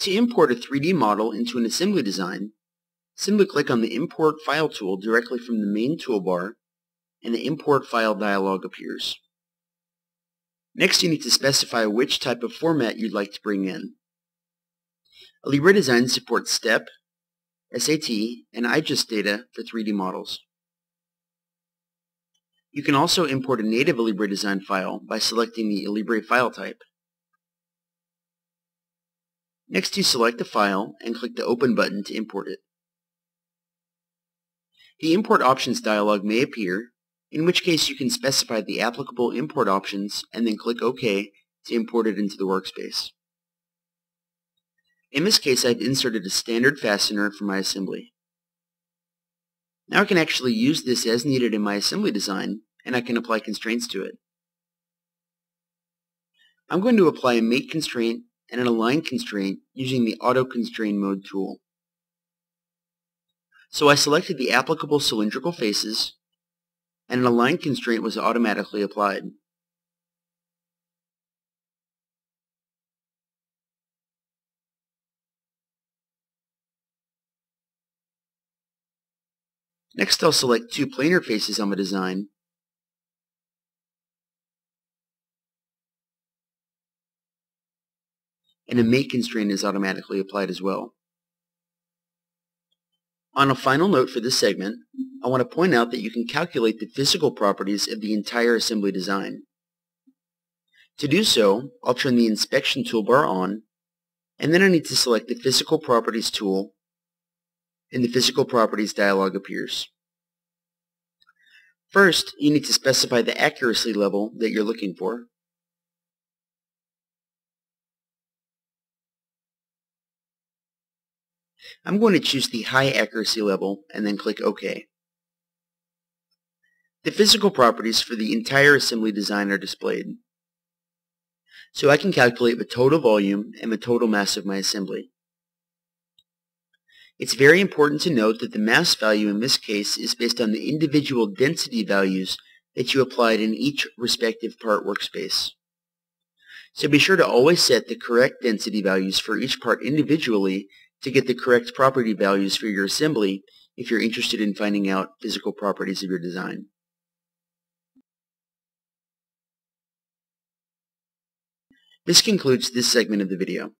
To import a 3D model into an assembly design, simply click on the Import File tool directly from the main toolbar and the Import File dialog appears. Next you need to specify which type of format you'd like to bring in. Alibre Design supports STEP, SAT, and IGES data for 3D models. You can also import a native Alibre Design file by selecting the Alibre file type. Next you select the file and click the Open button to import it. The Import Options dialog may appear, in which case you can specify the applicable import options and then click OK to import it into the workspace. In this case I've inserted a standard fastener for my assembly. Now I can actually use this as needed in my assembly design and I can apply constraints to it. I'm going to apply a mate constraint and an align constraint using the Auto Constrain Mode tool. So I selected the applicable cylindrical faces, and an align constraint was automatically applied. Next I'll select two planar faces on the design and a mate constraint is automatically applied as well. On a final note for this segment, I want to point out that you can calculate the physical properties of the entire assembly design. To do so, I'll turn the Inspection toolbar on, and then I need to select the Physical Properties tool, and the Physical Properties dialog appears. First, you need to specify the accuracy level that you're looking for. I'm going to choose the high accuracy level and then click OK. The physical properties for the entire assembly design are displayed. So I can calculate the total volume and the total mass of my assembly. It's very important to note that the mass value in this case is based on the individual density values that you applied in each respective part workspace. So be sure to always set the correct density values for each part individually to get the correct property values for your assembly if you're interested in finding out physical properties of your design. This concludes this segment of the video.